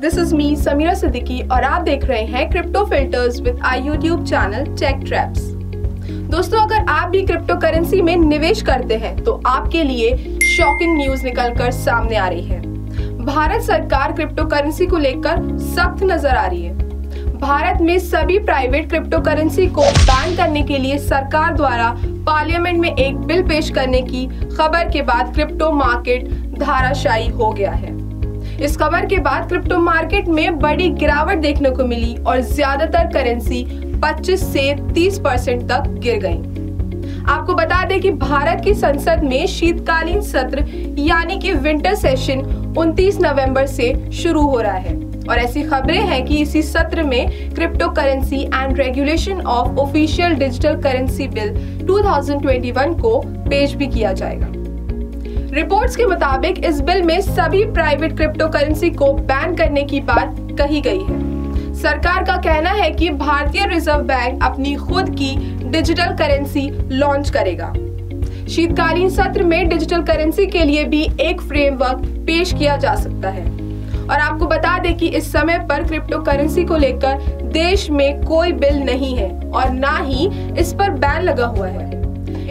This is me Samira Siddiqui और आप देख रहे हैं crypto filters with I YouTube channel tech traps दोस्तों, अगर आप भी क्रिप्टो करेंसी में निवेश करते हैं तो आपके लिए शॉकिंग न्यूज़ निकल कर सामने आ रही है। भारत सरकार क्रिप्टो करेंसी को लेकर सख्त नज़र आ रही है। भारत में सभी प्राइवेट क्रिप्टो करेंसी को बैन करने के लिए सरकार द्वारा पार्लियामेंट में एक बिल पेश करने की खबर के बाद क्रिप्टो मार्केट धाराशायी हो गया है। इस खबर के बाद क्रिप्टो मार्केट में बड़ी गिरावट देखने को मिली और ज़्यादातर करेंसी 25 से 30 परसेंट तक गिर गई। आपको बता दें कि भारत की संसद में शीतकालीन सत्र, यानी कि विंटर सेशन 29 नवंबर से शुरू हो रहा है। और ऐसी खबरें हैं कि इसी सत्र में crypto currency and regulation of official digital currency bill 2021 को पेश भी किया जाएगा। रिपोर्ट्स के मुताबिक इस बिल में सभी प्राइवेट क्रिप्टो करेंसी को बैन करने की बात कही गई है। सरकार का कहना है कि भारतीय रिज़र्व बैंक अपनी खुद की डिजिटल करेंसी लॉन्च करेगा। शीतकालीन सत्र में डिजिटल करेंसी के लिए भी एक फ्रेमवर्क पेश किया जा सकता है। और आपको बता दें कि इस समय पर क्रिप्टो करेंसी को लेकर देश में कोई बिल नहीं है और ना ही इस पर बैन लगा हुआ है।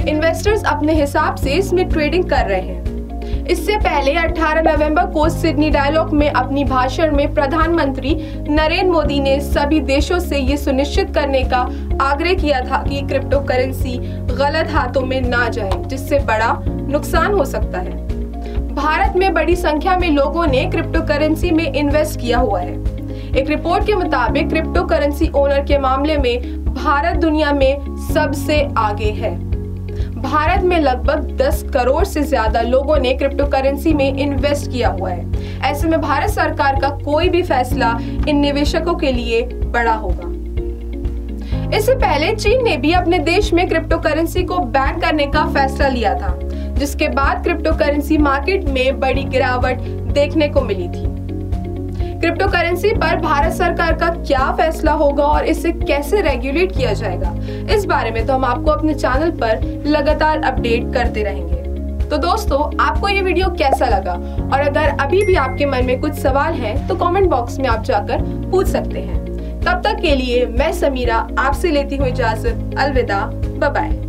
इन्वेस्टर्स अपने हिसाब से इसमें ट्रेडिंग कर रहे हैं। इससे पहले 18 नवंबर को सिडनी डायलॉग में अपनी भाषण में प्रधानमंत्री नरेंद्र मोदी ने सभी देशों से ये सुनिश्चित करने का आग्रह किया था कि क्रिप्टो करेंसी गलत हाथों में ना जाए, जिससे बड़ा नुकसान हो सकता है। भारत में बड़ी संख्या में लोगों ने क्रिप्टो करेंसी में इन्वेस्ट किया हुआ है। एक रिपोर्ट के मुताबिक क्रिप्टो करेंसी ओनर के मामले में भारत दुनिया में सबसे आगे है। भारत में लगभग 10 करोड़ से ज़्यादा लोगों ने क्रिप्टो करेंसी में इन्वेस्ट किया हुआ है। ऐसे में भारत सरकार का कोई भी फैसला इन निवेशकों के लिए बड़ा होगा। इससे पहले चीन ने भी अपने देश में क्रिप्टो करेंसी को बैन करने का फैसला लिया था, जिसके बाद क्रिप्टो करेंसी मार्केट में बड़ी गिरावट देखने को मिली थी। क्रिप्टो करेंसी पर भारत सरकार का क्या फैसला होगा और इसे कैसे रेगुलेट किया जाएगा? इस बारे में तो हम आपको अपने चैनल पर लगातार अपडेट करते रहेंगे। तो दोस्तों, आपको ये वीडियो कैसा लगा? और अगर अभी भी आपके मन में कुछ सवाल है तो कमेंट बॉक्स में आप जाकर पूछ सकते हैं। तब तक के लिए मैं समीरा आपसे लेती हुई इजाज़त। अलविदा बाय